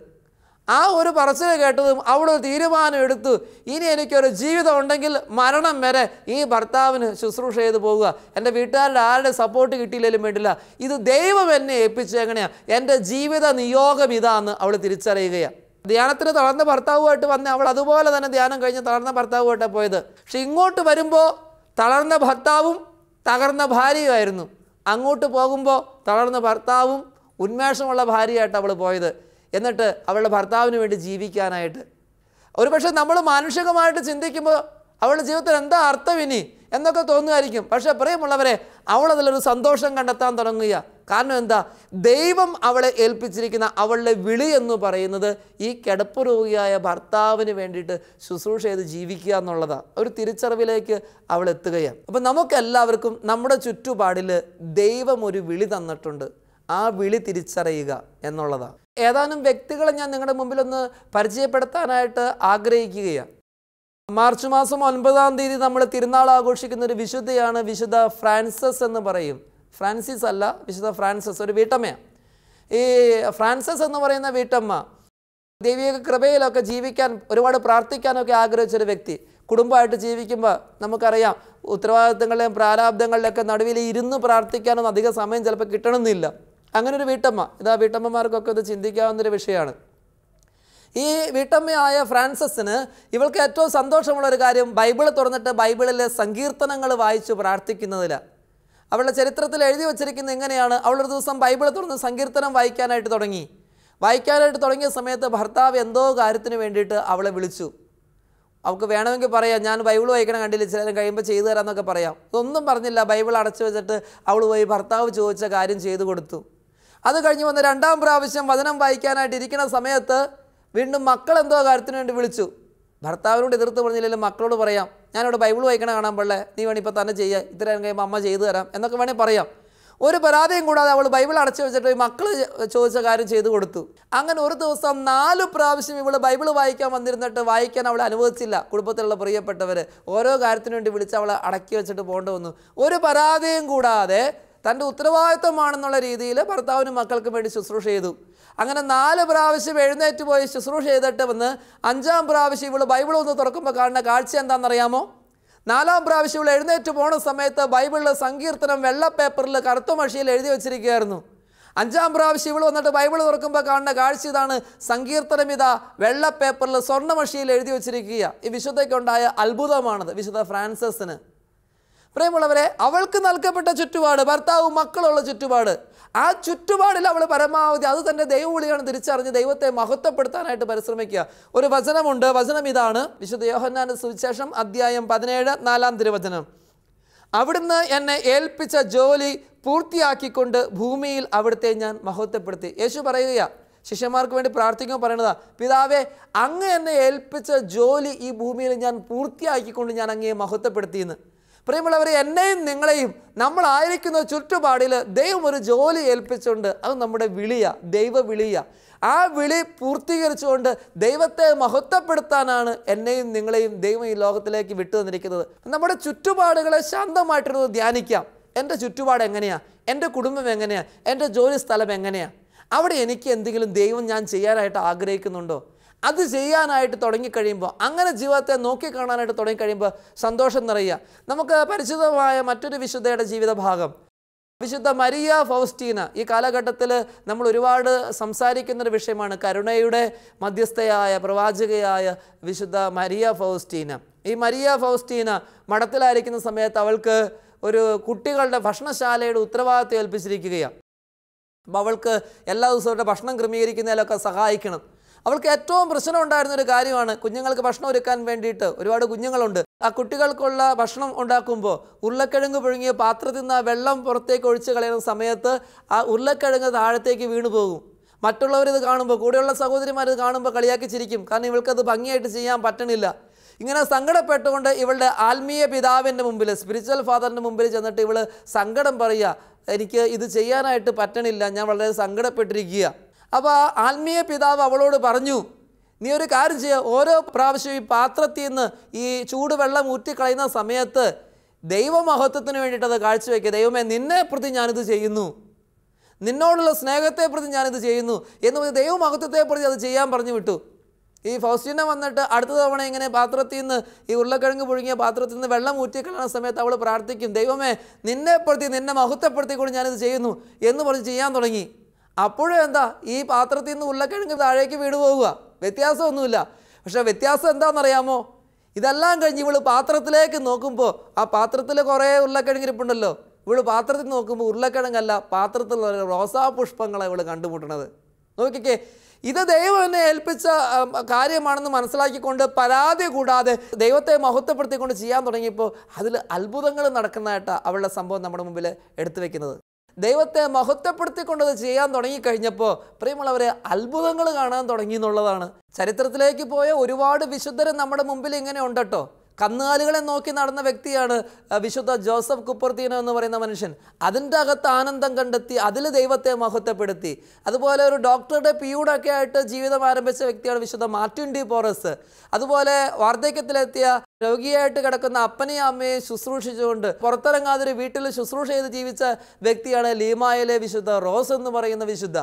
ആ ഒരു പറച്ചിൽ കേട്ടതും അവളൊരു തീരുമാനം എടുത്തു. ഇനി എനിക്കൊരു ജീവിതം ഉണ്ടെങ്കിൽ മരണം വരെ ഈ ഭർത്താവിന് ശുശ്രൂഷ ചെയ്ത് പോവുക. എന്റെ വീട്ടുകാരുടെ ആരുടെ സപ്പോർട്ട് കിട്ടിയില്ലെങ്കിലും വേണ്ടില്ല. ഇത് ദൈവം എന്നെ ഏൽപ്പിച്ചു എങ്ങനെയാണ് എന്റെ ജീവിത നിയോഗം ഇതാന്ന് അവൾ തിരിച്ചറിയുകയാണ് ധ്യാനത്തിന് തളർന്ന ഭർത്താവുമായിട്ട് വന്ന്. അവൾ അതുപോലെ തന്നെ ധ്യാനം കഴിഞ്ഞ് തളർന്ന ഭർത്താവുമായിട്ടാണ് പോയത്. പക്ഷെ ഇങ്ങോട്ട് വരുമ്പോൾ തളർന്ന ഭർത്താവും തകർന്ന ഭാര്യയുമായിരുന്നു. അങ്ങോട്ട് പോകുമ്പോൾ തളർന്ന ഭർത്താവും ഉന്മേഷമുള്ള ഭാര്യയായിട്ട് അവൾ പോയത്. എന്നിട്ട് അവളുടെ ഭർത്താവിന് വേണ്ടി ജീവിക്കാനായിട്ട്. ഒരുപക്ഷെ നമ്മൾ മാനുഷികമായിട്ട് ചിന്തിക്കുമ്പോൾ അവളുടെ ജീവിതത്തിൽ എന്താ അർത്ഥം ഇനി? എന്നൊക്കെ തോന്നുമായിരിക്കും. പക്ഷേ പ്രിയമുള്ളവരെ അവളതിലൊരു സന്തോഷം കണ്ടെത്താൻ തുടങ്ങുക. കാരണം എന്താ? ദൈവം അവളെ ഏൽപ്പിച്ചിരിക്കുന്ന അവളുടെ വിളി എന്ന് പറയുന്നത് ഈ കിടപ്പ് രോഗിയായ ഭർത്താവിന് വേണ്ടിയിട്ട് ശുശ്രൂഷ ചെയ്ത് ജീവിക്കുക എന്നുള്ളതാണ് ഒരു തിരിച്ചറിവിലേക്ക് അവൾ എത്തുകയാണ്. അപ്പം നമുക്കെല്ലാവർക്കും നമ്മുടെ ചുറ്റുപാടിൽ ദൈവം ഒരു വിളി തന്നിട്ടുണ്ട്. ആ വിളി തിരിച്ചറിയുക എന്നുള്ളതാണ് ഏതാനും വ്യക്തികളെ ഞാൻ നിങ്ങളുടെ മുമ്പിലൊന്ന് പരിചയപ്പെടുത്താനായിട്ട് ആഗ്രഹിക്കുകയാണ്. മാർച്ച് മാസം ഒൻപതാം തീയതി നമ്മൾ തിരുനാൾ ആഘോഷിക്കുന്ന ഒരു വിശുദ്ധയാണ് വിശുദ്ധ ഫ്രാൻസസ് എന്ന് പറയും. ഫ്രാൻസിസ് അല്ല വിശുദ്ധ ഫ്രാൻസിസ് ഒരു വീട്ടമ്മയാണ് ഈ ഫ്രാൻസിസ് എന്ന് പറയുന്ന വീട്ടമ്മ ദൈവിക കൃപയിലൊക്കെ ജീവിക്കാൻ ഒരുപാട് പ്രാർത്ഥിക്കാനൊക്കെ ആഗ്രഹിച്ചൊരു വ്യക്തി. കുടുംബമായിട്ട് ജീവിക്കുമ്പോൾ നമുക്കറിയാം ഉത്തരവാദിത്തങ്ങളുടെയും പ്രാരാബ്ദങ്ങളുടെയൊക്കെ നടുവിൽ ഇരുന്ന് പ്രാർത്ഥിക്കാനൊന്നും അധിക സമയം ചിലപ്പോൾ കിട്ടണമെന്നില്ല. അങ്ങനെ ഒരു വീട്ടമ്മ. ഇതാ വീട്ടമ്മമാർക്കൊക്കെ ഇത് ചിന്തിക്കാവുന്നൊരു വിഷയമാണ്. ഈ വീട്ടമ്മയായ ഫ്രാൻസസിന് ഇവൾക്ക് ഏറ്റവും സന്തോഷമുള്ള ഒരു കാര്യം ബൈബിൾ തുറന്നിട്ട് ബൈബിളിലെ സങ്കീർത്തനങ്ങൾ വായിച്ച് പ്രാർത്ഥിക്കുന്നതിലാണ് അവളുടെ ചരിത്രത്തിൽ എഴുതി വച്ചിരിക്കുന്നത് എങ്ങനെയാണ്? അവളൊരു ദിവസം ബൈബിൾ തുറന്ന് സങ്കീർത്തനം വായിക്കാനായിട്ട് തുടങ്ങി. വായിക്കാനായിട്ട് തുടങ്ങിയ സമയത്ത് ഭർത്താവ് എന്തോ കാര്യത്തിന് വേണ്ടിയിട്ട് അവളെ വിളിച്ചു. അവൾക്ക് വേണമെങ്കിൽ പറയാം ഞാൻ ബൈബിൾ വായിക്കണം കണ്ടില്ല? ചില കഴിയുമ്പോൾ ചെയ്തു തരാമെന്നൊക്കെ പറയാം. ഇതൊന്നും പറഞ്ഞില്ല. ബൈബിൾ അടച്ചു വെച്ചിട്ട് അവൾ പോയി ഭർത്താവ് ചോദിച്ച കാര്യം ചെയ്തു കൊടുത്തു. അത് കഴിഞ്ഞ് വന്ന് രണ്ടാം പ്രാവശ്യം വചനം വായിക്കാനായിട്ട് ഇരിക്കുന്ന സമയത്ത് വീണ്ടും മക്കൾ എന്തോ കാര്യത്തിന് വേണ്ടി വിളിച്ചു. ഭർത്താവിനോട് എതിർത്ത് പറഞ്ഞില്ലെങ്കിലും മക്കളോട് പറയാം. ഞാനിവിടെ ബൈബിൾ വായിക്കണ കാണാൻ പാടില്ലേ നീ വേണി ഇപ്പോൾ തന്നെ ചെയ്യുക ഇത്രയും കഴിയുമ്പോൾ അമ്മ ചെയ്തു തരാം എന്നൊക്കെ വേണേൽ പറയാം. ഒരു പരാതിയും കൂടാതെ അവൾ ബൈബിൾ അടച്ചു വെച്ചിട്ട് മക്കൾ ചോദിച്ച കാര്യം ചെയ്തു കൊടുത്തു. അങ്ങനെ ഒരു ദിവസം നാല് പ്രാവശ്യം ഇവൾ ബൈബിൾ വായിക്കാൻ വന്നിരുന്നിട്ട് വായിക്കാൻ അവൾ അനുവദിച്ചില്ല. കുടുംബത്തിലുള്ള പ്രിയപ്പെട്ടവർ ഓരോ കാര്യത്തിനു വേണ്ടി വിളിച്ച് അവളെ അടക്കി വെച്ചിട്ട് പോകേണ്ടി വന്നു. ഒരു പരാതിയും കൂടാതെ തന്റെ ഉത്തരവാദിത്വമാണെന്നുള്ള രീതിയിൽ ഭർത്താവിനും മക്കൾക്കും വേണ്ടി ശുശ്രൂഷ ചെയ്തു. അങ്ങനെ നാല് പ്രാവശ്യം എഴുന്നേറ്റ് പോയി ശുശ്രൂഷ ചെയ്തിട്ട് വന്ന് അഞ്ചാം പ്രാവശ്യം ഇവൾ ബൈബിൾ ഒന്ന് തുറക്കുമ്പോൾ കാണുന്ന കാഴ്ച എന്താണെന്നറിയാമോ? നാലാം പ്രാവശ്യം ഇവൾ എഴുന്നേറ്റ് പോണ സമയത്ത് ബൈബിളിൽ സങ്കീർത്തനം വെള്ള പേപ്പറിൽ കറുത്ത മഷിയിൽ എഴുതി വെച്ചിരിക്കുകയായിരുന്നു. അഞ്ചാം പ്രാവശ്യം ഇവൾ വന്നിട്ട് ബൈബിൾ തുറക്കുമ്പോൾ കാണുന്ന കാഴ്ച ഇതാണ്. സങ്കീർത്തനം ഇതാ വെള്ള പേപ്പറിൽ സ്വർണമഷിയിൽ എഴുതി വെച്ചിരിക്കുക. ഈ വിശുദ്ധയ്ക്കുണ്ടായ അത്ഭുതമാണത് വിശുദ്ധ ഫ്രാൻസിന് പ്രിയമുള്ളവരെ അവൾക്ക് നൽകപ്പെട്ട ചുറ്റുപാട് ഭർത്താവും മക്കളുള്ള ചുറ്റുപാട് ആ ചുറ്റുപാടിൽ അവൾ പരമാവധി അത് തന്റെ ദൈവവിളിയാണ് തിരിച്ചറിഞ്ഞ് ദൈവത്തെ മഹത്വപ്പെടുത്താനായിട്ട് പരിശ്രമിക്കുക. ഒരു വചനമുണ്ട്. വചനം ഇതാണ്. വിശുദ്ധ യോഹന്നാന്റെ സുവിശേഷം അധ്യായം പതിനേഴ് നാലാം തിരുവചനം. അവിടുന്ന് എന്നെ ഏൽപ്പിച്ച ജോലി പൂർത്തിയാക്കിക്കൊണ്ട് ഭൂമിയിൽ അവിടുത്തെ ഞാൻ മഹത്വപ്പെടുത്തി. യേശു പറയുകയാ ശിഷ്യന്മാർക്ക് വേണ്ടി പ്രാർത്ഥിക്കുമ്പോൾ പറയണതാ പിതാവേ അങ്ങ് എന്നെ ഏൽപ്പിച്ച ജോലി ഈ ഭൂമിയിൽ ഞാൻ പൂർത്തിയാക്കിക്കൊണ്ട് ഞാൻ അങ്ങയെ മഹത്വപ്പെടുത്തിയെന്ന്. പ്രിയമുള്ളവരെ എന്നെയും നിങ്ങളെയും നമ്മളായിരിക്കുന്ന ചുറ്റുപാടിൽ ദൈവം ഒരു ജോലി ഏൽപ്പിച്ചുകൊണ്ട് അത് നമ്മുടെ വിളിയ ദൈവ വിളിയ. ആ വിളി പൂർത്തീകരിച്ചുകൊണ്ട് ദൈവത്തെ മഹത്വപ്പെടുത്താനാണ് എന്നെയും നിങ്ങളെയും ദൈവം ഈ ലോകത്തിലേക്ക് വിട്ടു തന്നിരിക്കുന്നത്. നമ്മുടെ ചുറ്റുപാടുകളെ ശാന്തമായിട്ടിരുന്ന് ധ്യാനിക്കാം. എന്റെ ചുറ്റുപാട് എങ്ങനെയാണ് എന്റെ കുടുംബം എങ്ങനെയാണ് എന്റെ ജോലി സ്ഥലം എങ്ങനെയാണ് അവിടെ എനിക്ക് എന്തെങ്കിലും ദൈവം ഞാൻ ചെയ്യാനായിട്ട് ആഗ്രഹിക്കുന്നുണ്ടോ? അത് ചെയ്യാനായിട്ട് തുടങ്ങിക്കഴിയുമ്പോൾ അങ്ങനെ ജീവിതത്തെ നോക്കിക്കാണാനായിട്ട് തുടങ്ങിക്കഴിയുമ്പോൾ സന്തോഷം നിറയുക. നമുക്ക് പരിചിതമായ മറ്റൊരു വിശുദ്ധയുടെ ജീവിത ഭാഗം വിശുദ്ധ മരിയ ഫൗസ്റ്റീന ഈ കാലഘട്ടത്തിൽ നമ്മൾ ഒരുപാട് സംസാരിക്കുന്നൊരു വിഷയമാണ് കരുണയുടെ മധ്യസ്ഥയായ പ്രവാചകയായ വിശുദ്ധ മരിയ ഫൗസ്റ്റീന. ഈ മരിയ ഫൗസ്റ്റീന മഠത്തിലായിരിക്കുന്ന സമയത്ത് അവൾക്ക് ഒരു കുട്ടികളുടെ ഭക്ഷണശാലയുടെ ഉത്തരവാദിത്വം ഏൽപ്പിച്ചിരിക്കുകയാണ്. അപ്പോൾ അവൾക്ക് എല്ലാ ദിവസവും ഭക്ഷണം ക്രമീകരിക്കുന്നതിലൊക്കെ സഹായിക്കണം. അവൾക്ക് ഏറ്റവും പ്രശ്നം ഉണ്ടായിരുന്ന ഒരു കാര്യമാണ് കുഞ്ഞുങ്ങൾക്ക് ഭക്ഷണം ഒരുക്കാൻ വേണ്ടിയിട്ട് ഒരുപാട് കുഞ്ഞുങ്ങളുണ്ട്. ആ കുട്ടികൾക്കുള്ള ഭക്ഷണം ഉണ്ടാക്കുമ്പോൾ ഉരുളക്കിഴങ്ങ് പുഴുങ്ങിയ പാത്രത്തിൽ നിന്ന് ആ വെള്ളം പുറത്തേക്ക് ഒഴിച്ച് കളയുന്ന സമയത്ത് ആ ഉരുളക്കിഴങ്ങ് താഴത്തേക്ക് വീണു പോകും. മറ്റുള്ളവർ ഇത് കാണുമ്പോൾ കൂടെയുള്ള സഹോദരിമാർ ഇത് കാണുമ്പോൾ കളിയാക്കി ചിരിക്കും. കാരണം ഇവൾക്കത് ഭംഗിയായിട്ട് ചെയ്യാൻ പറ്റണില്ല. ഇങ്ങനെ സങ്കടപ്പെട്ടുകൊണ്ട് ഇവളുടെ ആത്മീയ പിതാവിന്റെ മുമ്പിൽ സ്പിരിച്വൽ ഫാദറിന്റെ മുമ്പിൽ ചെന്നിട്ട് ഇവൾ സങ്കടം പറയുക എനിക്ക് ഇത് ചെയ്യാനായിട്ട് പറ്റണില്ല. ഞാൻ വളരെ സങ്കടപ്പെട്ടിരിക്കുക അപ്പോൾ ആത്മീയ പിതാവ് അവളോട് പറഞ്ഞു നീ ഒരു കാര്യം ചെയ്യുക ഓരോ പ്രാവശ്യം ഈ പാത്രത്തിൽ നിന്ന് ഈ ചൂടുവെള്ളം ഊറ്റിക്കളയുന്ന സമയത്ത് ദൈവമഹത്വത്തിന് വേണ്ടിയിട്ടത് കാഴ്ചവെക്കുക ദൈവമേ നിന്നെ പ്രതി ഞാനിത് ചെയ്യുന്നു. നിന്നോടുള്ള സ്നേഹത്തെ പ്രതി ഞാനിത് ചെയ്യുന്നു. എന്ന് പറഞ്ഞ് ദൈവമഹത്വത്തെ പ്രതി അത് ചെയ്യാൻ പറഞ്ഞു വിട്ടു. ഈ ഫൗസ്റ്റീന വന്നിട്ട് അടുത്ത തവണ ഇങ്ങനെ പാത്രത്തിൽ നിന്ന് ഈ ഉരുളക്കിഴങ്ങ് പുഴുങ്ങിയ പാത്രത്തിൽ നിന്ന് വെള്ളം ഊറ്റിക്കളയുന്ന സമയത്ത് അവൾ പ്രാർത്ഥിക്കും ദൈവമേ നിന്നെ പ്രതി നിന്നെ മഹത്വപ്പെടുത്തിക്കൊണ്ട് ഞാനിത് ചെയ്യുന്നു എന്ന് പറഞ്ഞ് ചെയ്യാൻ തുടങ്ങി. അപ്പോഴും എന്താ ഈ പാത്രത്തിൽ നിന്ന് ഉരുളക്കിഴങ്ങ് താഴേക്ക് വീട് പോവുക. വ്യത്യാസമൊന്നുമില്ല. പക്ഷേ വ്യത്യാസം എന്താണെന്നറിയാമോ? ഇതെല്ലാം കഴിഞ്ഞ് ഇവൾ പാത്രത്തിലേക്ക് നോക്കുമ്പോൾ ആ പാത്രത്തിൽ കുറേ ഉരുളക്കിഴങ്ങ് ഇരിപ്പുണ്ടല്ലോ. ഇവൾ പാത്രത്തിൽ നോക്കുമ്പോൾ ഉരുളക്കിഴങ്ങല്ല പാത്രത്തിലുള്ള റോസാ പുഷ്പങ്ങളെ ഇവൾ കണ്ടുമുട്ടണത്. നോക്കിക്കേ ഇത് ദൈവം എന്നെ ഏൽപ്പിച്ച കാര്യമാണെന്ന് മനസ്സിലാക്കിക്കൊണ്ട് പരാതി കൂടാതെ ദൈവത്തെ മഹത്വപ്പെടുത്തിക്കൊണ്ട് ചെയ്യാൻ തുടങ്ങിയപ്പോൾ അതിൽ അത്ഭുതങ്ങൾ നടക്കുന്നതായിട്ടാണ് അവളുടെ സംഭവം നമ്മുടെ മുമ്പിൽ എടുത്തു വെക്കുന്നത്. ദൈവത്തെ മഹത്വപ്പെടുത്തിക്കൊണ്ടത് ചെയ്യാൻ തുടങ്ങിക്കഴിഞ്ഞപ്പോൾ പ്രിയമുള്ളവരെ അത്ഭുതങ്ങൾ കാണാൻ തുടങ്ങി എന്നുള്ളതാണ്. ചരിത്രത്തിലേക്ക് പോയ ഒരുപാട് വിശുദ്ധരും നമ്മുടെ മുമ്പിൽ ഇങ്ങനെ ഉണ്ട് കന്നുകാലികളെ നോക്കി നടന്ന വ്യക്തിയാണ് വിശുദ്ധ ജോസഫ് കുപ്പർത്തീനോ എന്ന് പറയുന്ന മനുഷ്യൻ. അതിന്റെ അകത്ത് ആനന്ദം കണ്ടെത്തി അതിൽ ദൈവത്തെ മഹത്വപ്പെടുത്തി. അതുപോലെ ഒരു ഡോക്ടറുടെ പിയൂടൊക്കെ ആയിട്ട് ജീവിതം ആരംഭിച്ച വ്യക്തിയാണ് വിശുദ്ധ മാർട്ടിൻ ഡി പോറസ്. അതുപോലെ വാർദ്ധക്യത്തിലെത്തിയ രോഗിയായിട്ട് കിടക്കുന്ന അപ്പനെയും അമ്മയെ ശുശ്രൂഷിച്ചുകൊണ്ട് പുറത്തിറങ്ങാതെ വീട്ടിൽ ശുശ്രൂഷ ചെയ്ത് ജീവിച്ച വ്യക്തിയാണ് ലീമായിലെ വിശുദ്ധ റോസ് എന്ന് പറയുന്ന വിശുദ്ധ.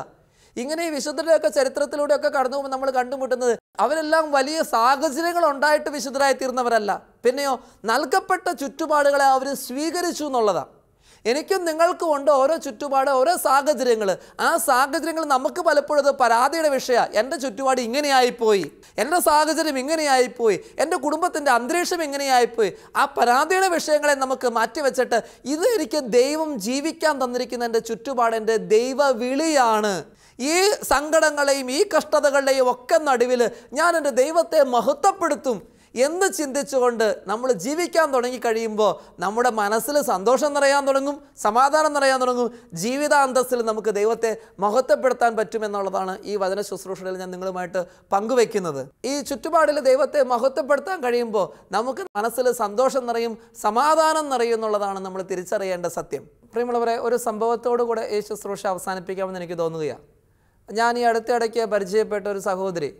ഇങ്ങനെ ഈ വിശുദ്ധരുടെയൊക്കെ ചരിത്രത്തിലൂടെയൊക്കെ കടന്നു പോകുമ്പോൾ നമ്മൾ കണ്ടുമുട്ടുന്നത് അവരെല്ലാം വലിയ സാഹചര്യങ്ങൾ ഉണ്ടായിട്ട് വിശുദ്ധരായി തീർന്നവരല്ല. പിന്നെയോ നൽകപ്പെട്ട ചുറ്റുപാടുകളെ അവർ സ്വീകരിച്ചു എന്നുള്ളതാണ് എനിക്കും നിങ്ങൾക്കും ഉണ്ട് ഓരോ ചുറ്റുപാട് ഓരോ സാഹചര്യങ്ങൾ. ആ സാഹചര്യങ്ങൾ നമുക്ക് പലപ്പോഴും പരാതിയുടെ വിഷയമാണ് എന്റെ ചുറ്റുപാട് ഇങ്ങനെയായിപ്പോയി. എന്റെ സാഹചര്യം ഇങ്ങനെയായിപ്പോയി. എന്റെ കുടുംബത്തിന്റെ അന്തരീക്ഷം ഇങ്ങനെയായിപ്പോയി. ആ പരാതിയുടെ വിഷയങ്ങളെ നമുക്ക് മാറ്റിവെച്ചിട്ട് ഇത് എനിക്ക് ദൈവം ജീവിക്കാൻ തന്നിരിക്കുന്ന എന്റെ ചുറ്റുപാട് എന്റെ ദൈവ വിളിയാണ് ഈ സങ്കടങ്ങളെയും ഈ കഷ്ടതകളുടെയും ഒക്കെ നടുവിൽ ഞാൻ എന്റെ ദൈവത്തെ മഹത്വപ്പെടുത്തും എന്ന് ചിന്തിച്ചുകൊണ്ട് നമ്മൾ ജീവിക്കാൻ തുടങ്ങി കഴിയുമ്പോൾ നമ്മുടെ മനസ്സിൽ സന്തോഷം നിറയാൻ തുടങ്ങും സമാധാനം നിറയാൻ തുടങ്ങും ജീവിതാന്തസ്സിൽ നമുക്ക് ദൈവത്തെ മഹത്വപ്പെടുത്താൻ പറ്റുമെന്നുള്ളതാണ് ഈ വചന ശുശ്രൂഷയിൽ ഞാൻ നിങ്ങളുമായിട്ട് പങ്കുവെക്കുന്നത് ഈ ചുറ്റുപാടിൽ ദൈവത്തെ മഹത്വപ്പെടുത്താൻ കഴിയുമ്പോൾ നമുക്ക് മനസ്സിൽ സന്തോഷം നിറയും സമാധാനം നിറയും എന്നുള്ളതാണ് നമ്മൾ തിരിച്ചറിയേണ്ട സത്യം. പ്രിയമുള്ളവരെ ഒരു സംഭവത്തോടു കൂടെ ഈ ശുശ്രൂഷ അവസാനിപ്പിക്കാമെന്ന് എനിക്ക് തോന്നുകയാണ്. ഞാൻ ഈ അടുത്തിടയ്ക്ക് പരിചയപ്പെട്ട ഒരു സഹോദരി.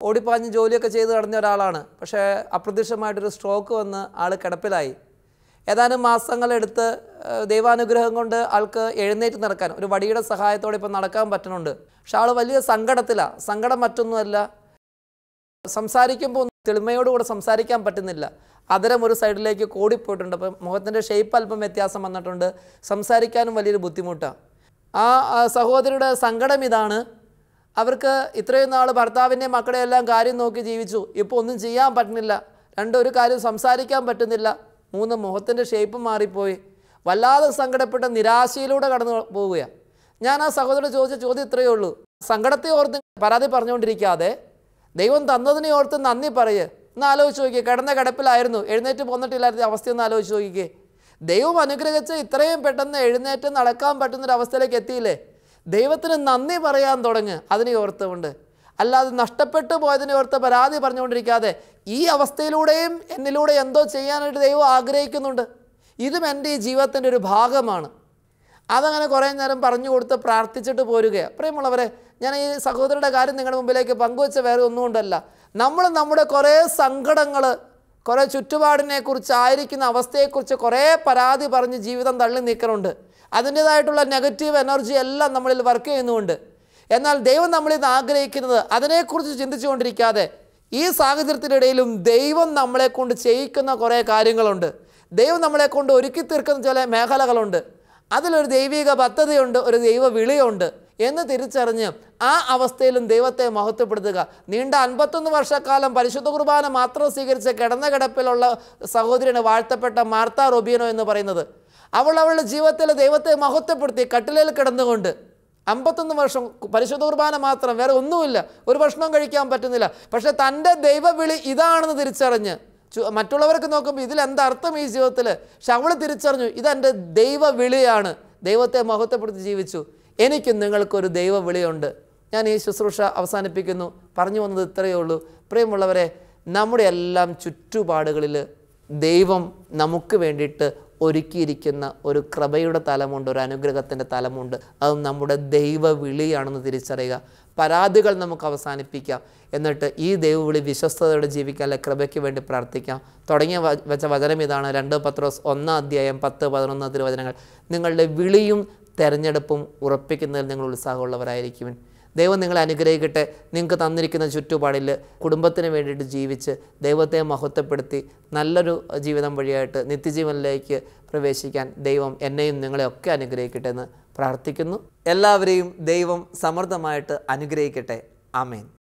ഓടിപ്പാഞ്ഞ് ജോലിയൊക്കെ ചെയ്ത് നടന്ന ഒരാളാണ്. പക്ഷേ അപ്രത്യക്ഷമായിട്ടൊരു സ്ട്രോക്ക് വന്ന് ആൾ കിടപ്പിലായി. ഏതാനും മാസങ്ങളെടുത്ത് ദൈവാനുഗ്രഹം കൊണ്ട് ആൾക്ക് എഴുന്നേറ്റ് നടക്കാൻ ഒരു വടിയുടെ സഹായത്തോടെ ഇപ്പം നടക്കാൻ പറ്റുന്നുണ്ട്. പക്ഷെ ആൾ വലിയ സങ്കടത്തിലാണ് സങ്കടം മറ്റൊന്നുമല്ല. സംസാരിക്കുമ്പോൾ തെളിമയോടുകൂടെ സംസാരിക്കാൻ പറ്റുന്നില്ല. അതരം ഒരു സൈഡിലേക്ക് കോടിപ്പോയിട്ടുണ്ട്. അപ്പം മുഖത്തിന്റെ ഷേപ്പ് അല്പം വ്യത്യാസം വന്നിട്ടുണ്ട്. സംസാരിക്കാനും വലിയൊരു ബുദ്ധിമുട്ടാണ് ആ സഹോദരിയുടെ സങ്കടം ഇതാണ്. അവർക്ക് ഇത്രയും നാൾ ഭർത്താവിന്റെയും മക്കളെയെല്ലാം കാര്യം നോക്കി ജീവിച്ചു. ഇപ്പോൾ ഒന്നും ചെയ്യാൻ പറ്റുന്നില്ല. രണ്ടൊരു കാര്യം സംസാരിക്കാൻ പറ്റുന്നില്ല. മൂന്ന് മുഖത്തിന്റെ ഷേപ്പ് മാറിപ്പോയി. വല്ലാതെ സങ്കടപ്പെട്ട നിരാശയിലൂടെ കടന്നു പോവുകയാണ്. ഞാൻ ആ സഹോദരൻ ചോദിച്ച ചോദ്യം ഇത്രയേ ഉള്ളൂ. സങ്കടത്തെ ഓർത്ത് പരാതി പറഞ്ഞുകൊണ്ടിരിക്കാതെ ദൈവം തന്നതിനെ ഓർത്ത് നന്ദി പറയ്. ഒന്ന് ആലോചിച്ച് നോക്കിയേ കിടന്ന കിടപ്പിലായിരുന്നു. എഴുന്നേറ്റ് പോന്നിട്ടില്ലായിരുന്ന അവസ്ഥയൊന്ന് ആലോചിച്ച് നോക്കിക്കേ. ദൈവം അനുഗ്രഹിച്ച് ഇത്രയും പെട്ടെന്ന് എഴുന്നേറ്റ് നടക്കാൻ പറ്റുന്നൊരവസ്ഥയിലേക്ക് എത്തിയില്ലേ? ദൈവത്തിന് നന്ദി പറയാൻ തുടങ്ങ്. അതിനെ ഓർത്തുകൊണ്ട് അല്ലാതെ നഷ്ടപ്പെട്ടു പോയതിനെ ഓർത്ത് പരാതി പറഞ്ഞുകൊണ്ടിരിക്കാതെ ഈ അവസ്ഥയിലൂടെയും എന്നിലൂടെ എന്തോ ചെയ്യാനായിട്ട് ദൈവം ആഗ്രഹിക്കുന്നുണ്ട്. ഇതും എന്റെ ഈ ജീവിതത്തിന്റെ ഒരു ഭാഗമാണ്. അതങ്ങനെ കുറേ നേരം പറഞ്ഞു കൊടുത്ത് പ്രാർത്ഥിച്ചിട്ട് പോരുകയാണ്. പ്രിയമുള്ളവരെ ഞാൻ ഈ സഹോദരയുടെ കാര്യം നിങ്ങളുടെ മുമ്പിലേക്ക് പങ്കുവെച്ച വേറെ ഒന്നുകൊണ്ടല്ല നമ്മൾ നമ്മുടെ കുറേ സങ്കടങ്ങൾ കുറേ ചുറ്റുപാടിനെക്കുറിച്ച് ആയിരിക്കുന്ന അവസ്ഥയെക്കുറിച്ച് കുറേ പരാതി പറഞ്ഞ് ജീവിതം തള്ളി നീക്കലുണ്ട്. അതിന്റേതായിട്ടുള്ള നെഗറ്റീവ് എനർജി എല്ലാം നമ്മളിൽ വർക്ക് ചെയ്യുന്നുണ്ട്. എന്നാൽ ദൈവം നമ്മളിൽ നിന്ന് ആഗ്രഹിക്കുന്നത് അതിനെക്കുറിച്ച് ചിന്തിച്ചുകൊണ്ടിരിക്കാതെ ഈ സാഹചര്യത്തിനിടയിലും ദൈവം നമ്മളെ കൊണ്ട് ചെയ്യിക്കുന്ന കുറേ കാര്യങ്ങളുണ്ട്. ദൈവം നമ്മളെ കൊണ്ട് ഒരുക്കി തീർക്കുന്ന ചില മേഖലകളുണ്ട്. അതിലൊരു ദൈവിക പദ്ധതിയുണ്ട് ഒരു ദൈവ വിളിയുണ്ട് എന്ന് തിരിച്ചറിഞ്ഞ് ആ അവസ്ഥയിലും ദൈവത്തെ മഹത്വപ്പെടുത്തുക. നീണ്ട അൻപത്തൊന്ന് വർഷക്കാലം പരിശുദ്ധ കുർബാന മാത്രം സ്വീകരിച്ച കിടന്ന കിടപ്പിലുള്ള സഹോദരിയാണ് വാഴ്ത്തപ്പെട്ട മാർത്ത റൊബീനോ എന്ന് പറയുന്നത്. അവൾ അവളുടെ ജീവിതത്തിൽ ദൈവത്തെ മഹത്വപ്പെടുത്തി കട്ടിലേൽ കിടന്നുകൊണ്ട് അമ്പത്തൊന്ന് വർഷം പരിശുദ്ധ കുർബാന മാത്രം വേറെ ഒന്നുമില്ല. ഒരു ഭക്ഷണം കഴിക്കാൻ പറ്റുന്നില്ല. പക്ഷെ തന്റെ ദൈവവിളി ഇതാണെന്ന് തിരിച്ചറിഞ്ഞ് മറ്റുള്ളവർക്ക് നോക്കുമ്പോൾ ഇതിൽ എന്തർത്ഥം ഈ ജീവിതത്തിൽ? പക്ഷെ അവൾ തിരിച്ചറിഞ്ഞു ഇതെന്റെ ദൈവവിളിയാണ്. ദൈവത്തെ മഹത്വപ്പെടുത്തി ജീവിച്ചു. എനിക്കും നിങ്ങൾക്കൊരു ദൈവ വിളിയുണ്ട്. ഞാൻ ഈ ശുശ്രൂഷ അവസാനിപ്പിക്കുന്നു. പറഞ്ഞു വന്നത് ഇത്രയേ ഉള്ളൂ. പ്രിയമുള്ളവരെ നമ്മുടെ എല്ലാം ചുറ്റുപാടുകളിൽ ദൈവം നമുക്ക് വേണ്ടിയിട്ട് ഒരുക്കിയിരിക്കുന്ന ഒരു കൃപയുടെ തലമുണ്ട് ഒരു അനുഗ്രഹത്തിന്റെ തലമുണ്ട്. അത് നമ്മുടെ ദൈവ വിളിയാണെന്ന് തിരിച്ചറിയുക. പരാതികൾ നമുക്ക് അവസാനിപ്പിക്കാം. എന്നിട്ട് ഈ ദൈവവിളി വിശ്വസ്തയോടെ ജീവിക്കാൻ അല്ലെ കൃപയ്ക്ക് വേണ്ടി പ്രാർത്ഥിക്കാം. തുടങ്ങിയ വെച്ച വചനം ഇതാണ്. രണ്ട് പത്രോസ് ഒന്നാം അധ്യായം പത്ത് പതിനൊന്ന് തിരുവചനങ്ങൾ. നിങ്ങളുടെ വിളിയും തെരഞ്ഞെടുപ്പും ഉറപ്പിക്കുന്നതിൽ നിങ്ങൾ ഉത്സാഹമുള്ളവരായിരിക്കും ദൈവം നിങ്ങളെ അനുഗ്രഹിക്കട്ടെ. നിങ്ങൾക്ക് തന്നിരിക്കുന്ന ചുറ്റുപാടിൽ കുടുംബത്തിന് വേണ്ടിയിട്ട് ജീവിച്ച് ദൈവത്തെ മഹത്വപ്പെടുത്തി നല്ലൊരു ജീവിതം വഴിയായിട്ട് നിത്യജീവനിലേക്ക് പ്രവേശിക്കാൻ ദൈവം എന്നെയും നിങ്ങളെയൊക്കെ അനുഗ്രഹിക്കട്ടെ എന്ന് പ്രാർത്ഥിക്കുന്നു. എല്ലാവരെയും ദൈവം സമൃദ്ധമായിട്ട് അനുഗ്രഹിക്കട്ടെ. ആമേൻ.